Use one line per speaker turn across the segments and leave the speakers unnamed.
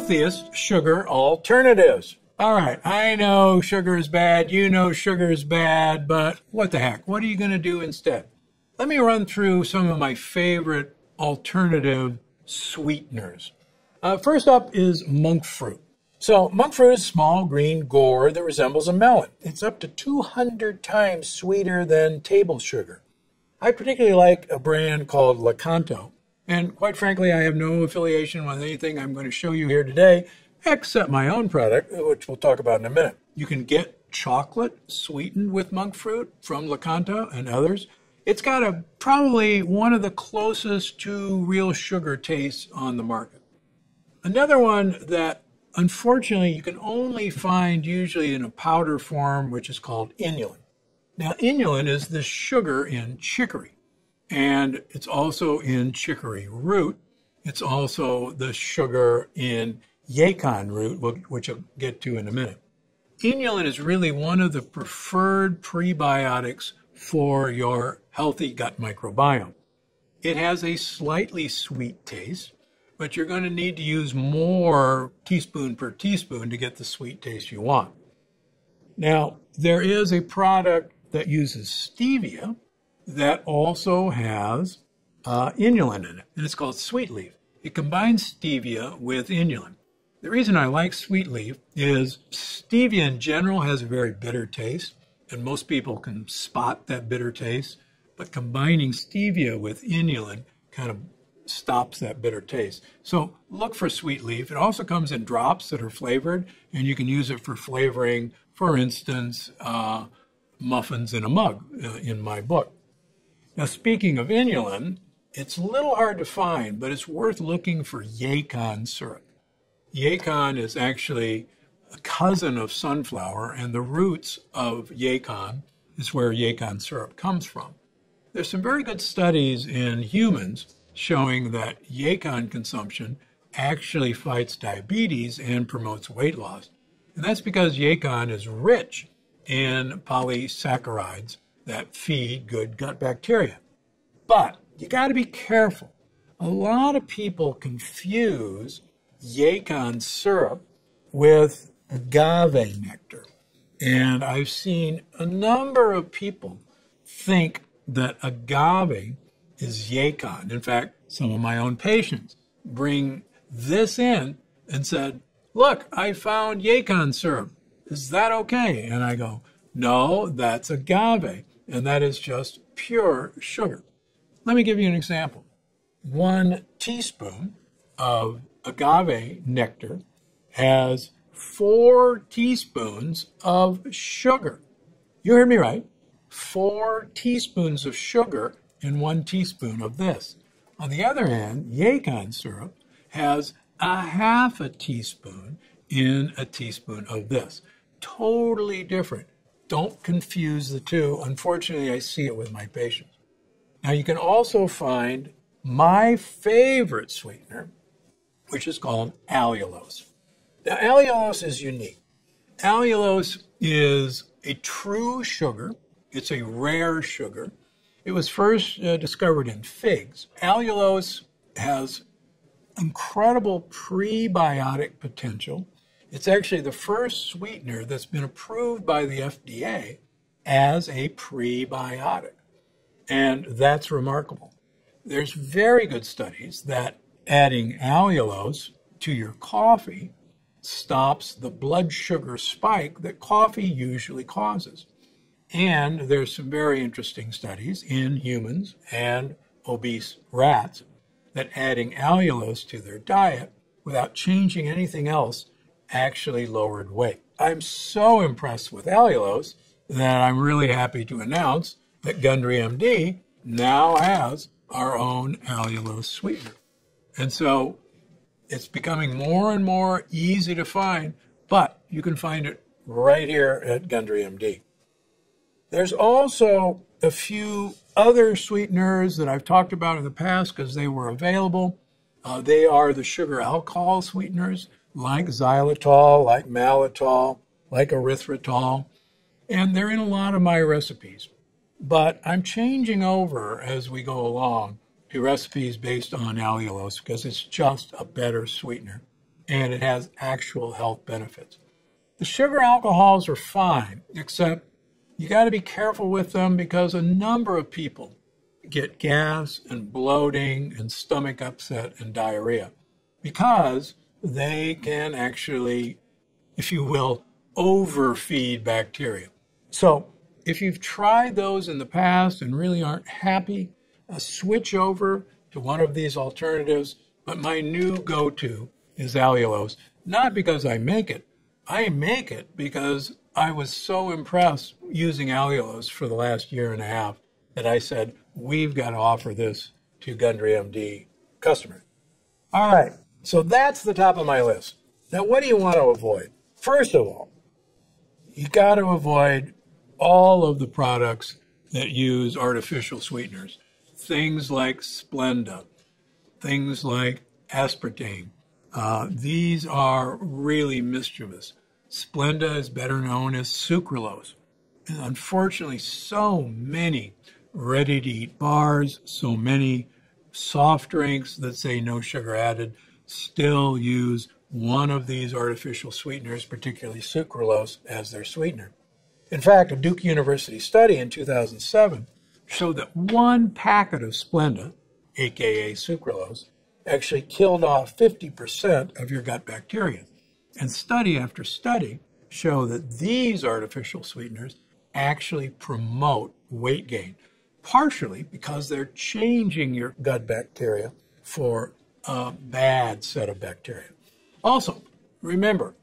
healthiest sugar alternatives. All right, I know sugar is bad, you know sugar is bad, but what the heck? What are you going to do instead? Let me run through some of my favorite alternative sweeteners. Uh, first up is monk fruit. So, monk fruit is a small green gourd that resembles a melon. It's up to 200 times sweeter than table sugar. I particularly like a brand called Lakanto. And quite frankly, I have no affiliation with anything I'm going to show you here today, except my own product, which we'll talk about in a minute. You can get chocolate sweetened with monk fruit from Lakanto and others. It's got a probably one of the closest to real sugar tastes on the market. Another one that unfortunately you can only find usually in a powder form, which is called inulin. Now, inulin is the sugar in chicory, and it's also in chicory root. It's also the sugar in yacon root, which I'll get to in a minute. Inulin is really one of the preferred prebiotics for your healthy gut microbiome. It has a slightly sweet taste, but you're going to need to use more teaspoon per teaspoon to get the sweet taste you want. Now, there is a product that uses stevia that also has uh, inulin in it, and it's called Sweet Leaf. It combines stevia with inulin. The reason I like Sweet Leaf is stevia in general has a very bitter taste, and most people can spot that bitter taste, but combining stevia with inulin kind of stops that bitter taste. So look for Sweet Leaf. It also comes in drops that are flavored, and you can use it for flavoring, for instance, uh, muffins in a mug uh, in my book. Now, speaking of inulin, it's a little hard to find, but it's worth looking for yacon syrup. Yacon is actually a cousin of sunflower, and the roots of yacon is where yacon syrup comes from. There's some very good studies in humans showing that yacon consumption actually fights diabetes and promotes weight loss. And that's because yacon is rich in polysaccharides that feed good gut bacteria. But you got to be careful. A lot of people confuse yacon syrup with agave nectar. And I've seen a number of people think that agave is yacon. In fact, some of my own patients bring this in and said, Look, I found yacon syrup. Is that okay? And I go, No, that's agave. And that is just pure sugar. Let me give you an example. One teaspoon of agave nectar has four teaspoons of sugar. You heard me right. Four teaspoons of sugar in one teaspoon of this. On the other hand, yacon syrup has a half a teaspoon in a teaspoon of this. Totally different. Don't confuse the two. Unfortunately, I see it with my patients. Now, you can also find my favorite sweetener, which is called allulose. Now, allulose is unique. Allulose is a true sugar, it's a rare sugar. It was first uh, discovered in figs. Allulose has incredible prebiotic potential. It's actually the first sweetener that's been approved by the FDA as a prebiotic. And that's remarkable. There's very good studies that adding allulose to your coffee stops the blood sugar spike that coffee usually causes. And there's some very interesting studies in humans and obese rats that adding allulose to their diet without changing anything else actually lowered weight. I'm so impressed with allulose that I'm really happy to announce that Gundry MD now has our own allulose sweetener. And so it's becoming more and more easy to find, but you can find it right here at Gundry MD. There's also a few other sweeteners that I've talked about in the past because they were available. Uh, they are the sugar alcohol sweeteners like xylitol, like maltitol, like erythritol, and they're in a lot of my recipes. But I'm changing over as we go along to recipes based on allulose because it's just a better sweetener. and it has actual health benefits. The sugar alcohols are fine, except you got to be careful with them because a number of people get gas and bloating and stomach upset and diarrhea because they can actually, if you will, overfeed bacteria. So, if you've tried those in the past and really aren't happy, uh, switch over to one of these alternatives. But my new go to is allulose, not because I make it. I make it because I was so impressed using allulose for the last year and a half that I said, we've got to offer this to Gundry MD customers. All right, so that's the top of my list. Now, what do you want to avoid? First of all, you got to avoid all of the products that use artificial sweeteners. Things like Splenda, things like aspartame. Uh, these are really mischievous. Splenda is better known as sucralose. And unfortunately, so many ready to eat bars, so many soft drinks that say no sugar added still use one of these artificial sweeteners, particularly sucralose, as their sweetener. In fact, a Duke University study in 2007 showed that one packet of Splenda, aka sucralose, actually killed off 50% of your gut bacteria. And study after study show that these artificial sweeteners actually promote weight gain, partially because they're changing your gut bacteria for a bad set of bacteria. Also, remember,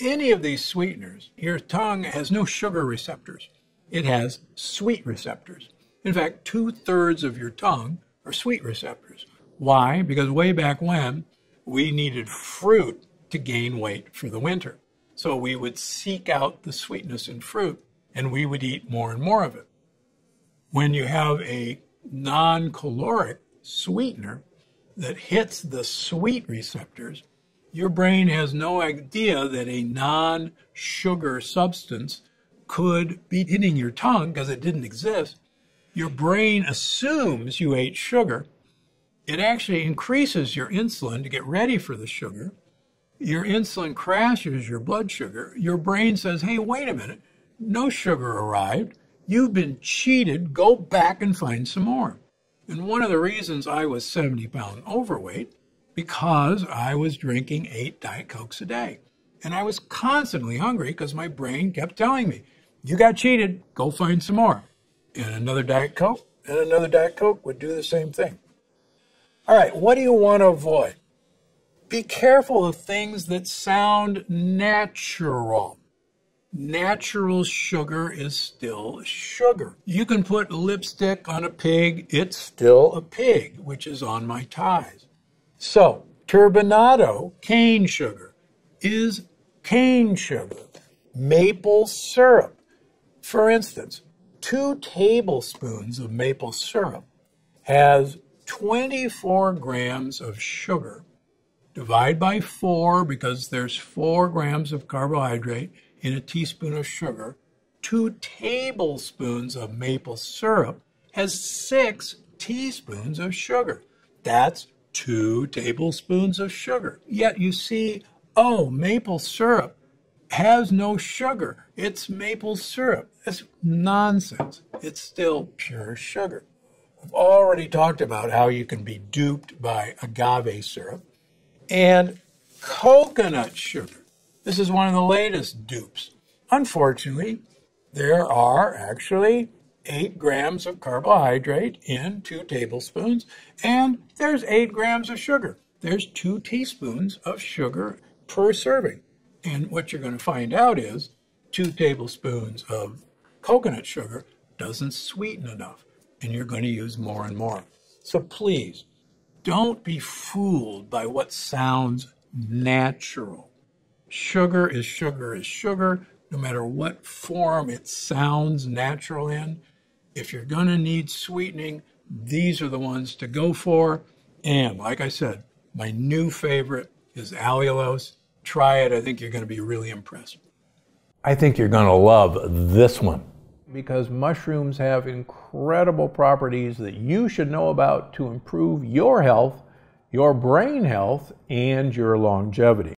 any of these sweeteners, your tongue has no sugar receptors. It has sweet receptors. In fact, two thirds of your tongue are sweet receptors. Why? Because way back when, we needed fruit to gain weight for the winter. So we would seek out the sweetness in fruit and we would eat more and more of it. When you have a non caloric sweetener that hits the sweet receptors, your brain has no idea that a non sugar substance could be hitting your tongue because it didn't exist. Your brain assumes you ate sugar. It actually increases your insulin to get ready for the sugar your insulin crashes your blood sugar, your brain says, hey, wait a minute, no sugar arrived. You've been cheated. Go back and find some more. And one of the reasons I was 70 pounds overweight, because I was drinking eight Diet Cokes a day. And I was constantly hungry because my brain kept telling me, you got cheated, go find some more. And another Diet Coke and another Diet Coke would do the same thing. All right, what do you want to avoid? Be careful of things that sound natural. Natural sugar is still sugar. You can put lipstick on a pig, it's still a pig, which is on my ties. So, turbinado, cane sugar, is cane sugar. Maple syrup. For instance, two tablespoons of maple syrup has 24 grams of sugar divide by four because there's four grams of carbohydrate in a teaspoon of sugar. Two tablespoons of maple syrup has six teaspoons of sugar. That's two tablespoons of sugar. Yet you see, oh, maple syrup has no sugar. It's maple syrup. That's nonsense. It's still pure sugar. I've already talked about how you can be duped by agave syrup and coconut sugar. This is one of the latest dupes. Unfortunately, there are actually eight grams of carbohydrate in two tablespoons, and there's eight grams of sugar. There's two teaspoons of sugar per serving. And what you're going to find out is two tablespoons of coconut sugar doesn't sweeten enough, and you're going to use more and more. So please don't be fooled by what sounds natural. Sugar is sugar is sugar, no matter what form it sounds natural in. If you're going to need sweetening, these are the ones to go for. And like I said, my new favorite is allulose. Try it. I think you're going to be really impressed.
I think you're going to love this one because mushrooms have incredible properties that you should know about to improve your health, your brain health, and your longevity.